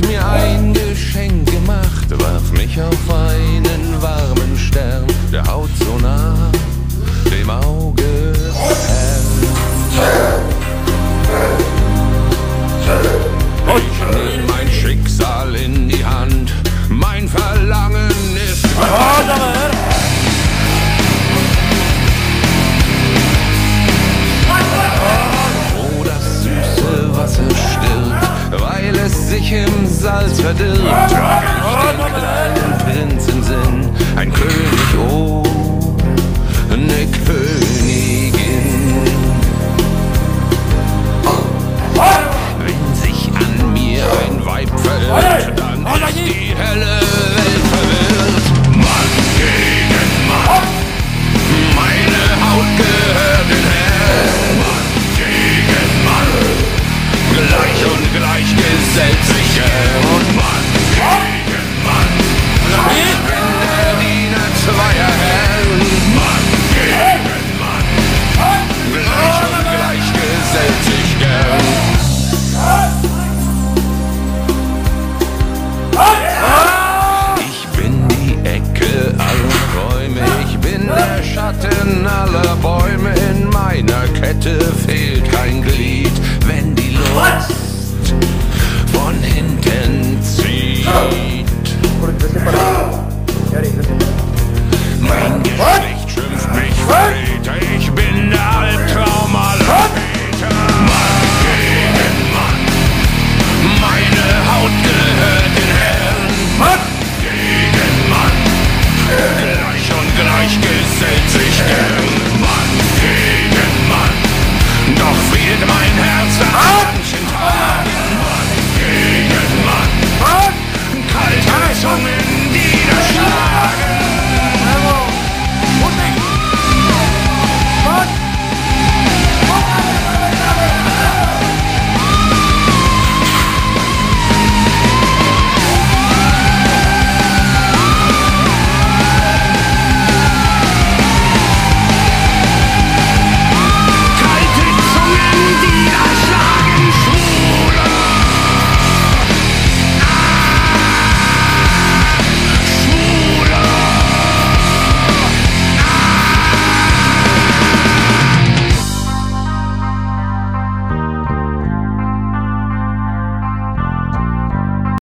mir ein Geschenk gemacht, warf mich auf einen Wagen. sich im Salz verdirbt. Prinz im Sinn. Bereich und macht.